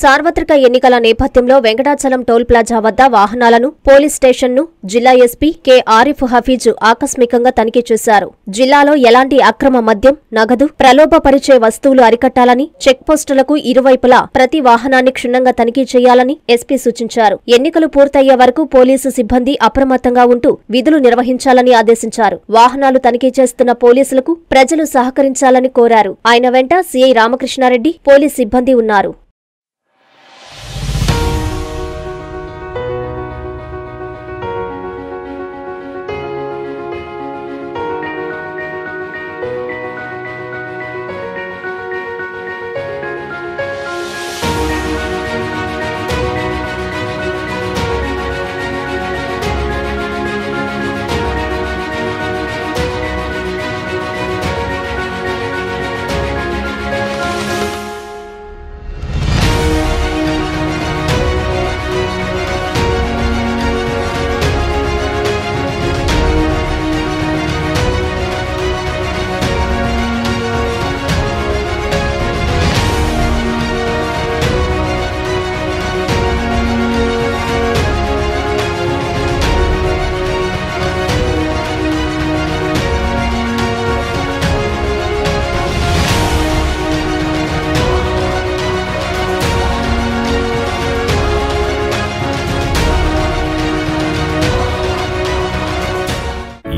సార్వత్రిక ఎన్నికల నేపథ్యంలో వెంకటాచలం టోల్ ప్లాజా వద్ద వాహనాలను పోలీస్ స్టేషన్ను జిల్లా ఎస్పీ కె ఆరిఫ్ హఫీజు ఆకస్మికంగా తనిఖీ చేశారు. జిల్లాలో ఎలాంటి అక్రమ మద్యం నగదు ప్రలోభపరిచే వస్తువులు అరికట్టాలని చెక్పోస్టులకు ఇరువైపులా ప్రతి వాహనాన్ని క్షుణ్ణంగా తనిఖీ చేయాలని ఎస్పీ సూచించారు. ఎన్నికలు పూర్తయ్యే వరకు పోలీసు సిబ్బంది అప్రమత్తంగా ఉంటూ విధులు నిర్వహించాలని ఆదేశించారు. వాహనాలు తనిఖీ చేస్తున్న పోలీసులకు ప్రజలు సహకరించాలని కోరారు. ఆయన వెంట సీఐ రామకృష్ణారెడ్డి పోలీస్ సిబ్బంది ఉన్నారు.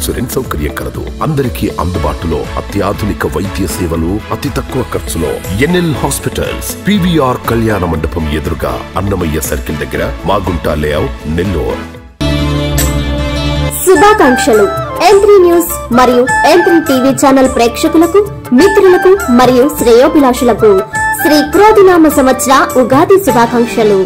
ఇన్సూరెన్స్ సౌకర్యం కలదు. అందరికీ అందుబాటులో అత్యాధునిక వైద్య సేవలు అతి తక్కువ ఖర్చులో ఎన్ఎల్ హాస్పిటల్స్ పివిఆర్ కళ్యాణ మండపం ఎదురుగా అన్నమయ్య సర్కిల్ దగ్గర మాగుంట లేఅవుట్ నెల్లూరు. శుభాకాంక్షలు. ఎంత్రీ న్యూస్ మరియు ఎంత్రీ టీవీ ఛానల్ ప్రేక్షకులకు మిత్రులకు మరియు శ్రేయోభిలాషులకు శ్రీ క్రోధినామ సంవత్సర ఉగాది శుభాకాంక్షలు.